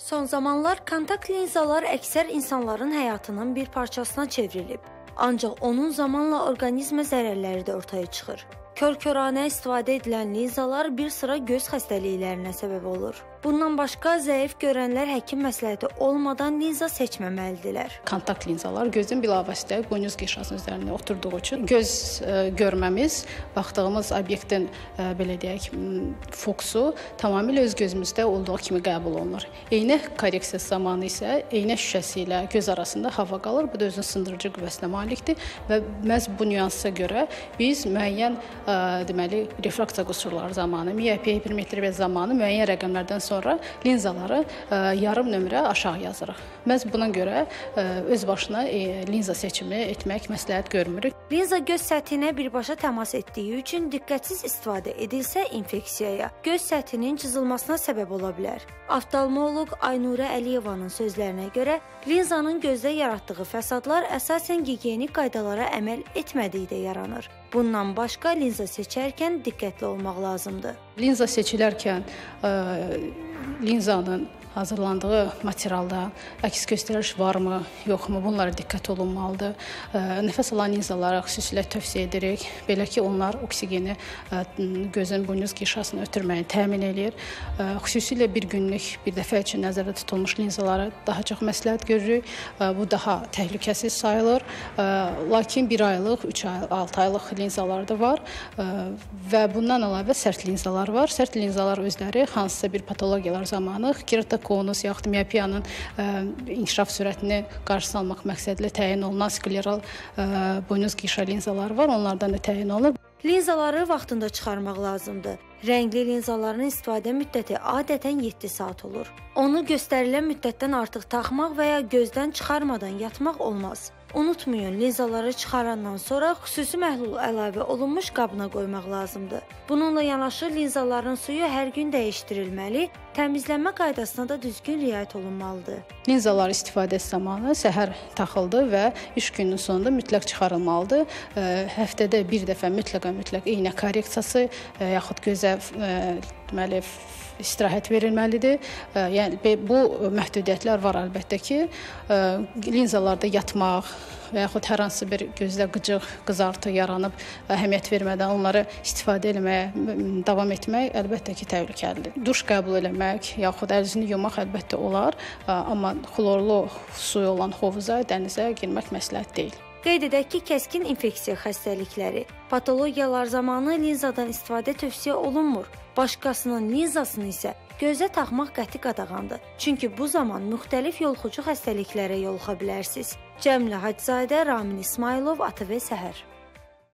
Son zamanlar kontakt linzalar əksər insanların həyatının bir parçasına çevrilib. Ancaq onun zamanla orqanizmə zərərləri də ortaya çıxır. Kör-körənə istifadə edilən linzalar bir sıra göz xəstəliklərinə səbəb olur. Bundan başqa zəif görənlər həkim məsləhəti olmadan linza seçməməlidirlər. Kontakt linzalar gözün bilavasitə buynuz qişasının üzərində oturduğu üçün göz ə, e, görməmiz, baxdığımız obyektin ə, e, belə deyək, fokusu tamamilə öz gözümüzdə olduğu kimi qəbul olunur. Eynə korreksiyası zamanı isə eynə şüşəsi ilə göz arasında hava qalır. Bu da özünün sındırıcı qüvvəsinə malikdir və məhz bu nüansa görə biz müəyyən e, deməli refraksiya qüsurları zamanı, miyopiya, hipermetriya zamanı müəyyən rəqəmlərdən sonra linzaları yarım nömrə aşağı yazırıq. Məhz buna görə öz başına e, linza seçimi etmək məsləhət görmürük. Linza göz səthinə birbaşa təmas etdiyi üçün diqqətsiz istifadə edilsə infeksiyaya, göz səthinin cızılmasına səbəb ola bilər. Oftalmoloq Aynurə Əliyevanın sözlərinə görə, linzanın gözdə yaratdığı fəsadlar əsasən gigiyenik qaydalara əməl etmədikdə yaranır. Bundan başqa linza seçərkən diqqətli olmaq lazımdır. Linza seçilərkən ə, linzanın hazırlandığı materialda əks göstəriş varmı, yoxmu, bunlara diqqət olunmalıdır. Nəfəs alan linzalara xüsusilə tövsiyə edirik. Belə ki, onlar oksigeni gözün buynuz qişasını ötürməyini təmin eləyir. Xüsusilə bir günlük, bir dəfə üçün nəzərdə tutulmuş linzaları daha çox məsləhət görürük. Bu daha təhlükəsiz sayılır. Lakin 1 aylıq, 3 ay, 6 aylıq linzalar da var və bundan əlavə sərt linzalar var. Sərt linzalar özləri hansısa bir patologiyalar zamanı keratokonus konus yaxud miopiyanın e, inkişaf sürətini qarşısını almaq məqsədilə təyin olunan skleral e, buynuz qişa linzaları var. Onlardan da təyin olunur. Linzaları vaxtında çıxarmaq lazımdır. Rəngli linzaların istifadə müddəti adətən 7 saat olur. Onu göstərilən müddətdən artıq taxmaq və ya gözdən çıxarmadan yatmaq olmaz. Unutmayın, linzaları çıxarandan sonra xüsusi məhlul əlavə olunmuş qabına qoymaq lazımdır. Bununla yanaşı linzaların suyu hər gün dəyişdirilməli, təmizlənmə qaydasına da düzgün riayət olunmalıdır. Linzalar istifadəsi zamanı səhər taxıldı və iş gününün sonunda mütləq çıxarılmalıdır. Həftədə bir dəfə mütləq mütləq iynə korreksiyası yaxud gözə deməli istirahət verilməlidir. Yəni bu məhdudiyyətlər var əlbəttə ki, linzalarda yatmaq və yaxud hər hansı bir gözdə qıcıq, qızartı yaranıb əhəmiyyət vermədən onları istifadə etməyə davam etmək əlbəttə ki, təhlükəlidir. Duş qəbul etmək yaxud əlini yumaq əlbəttə olar, amma xlorlu suyu olan hovuza, dənizə girmək məsləhət deyil. Qeyd edək ki, kəskin infeksiya xəstəlikləri, patologiyalar zamanı linzadan istifadə tövsiyə olunmur. Başqasının linzasını isə gözə taxmaq qəti qadağandır. Çünki bu zaman müxtəlif yoluxucu xəstəliklərə yoluxa bilərsiniz. Cəmilə Hacızadə, Ramin İsmailov, ATV Səhər.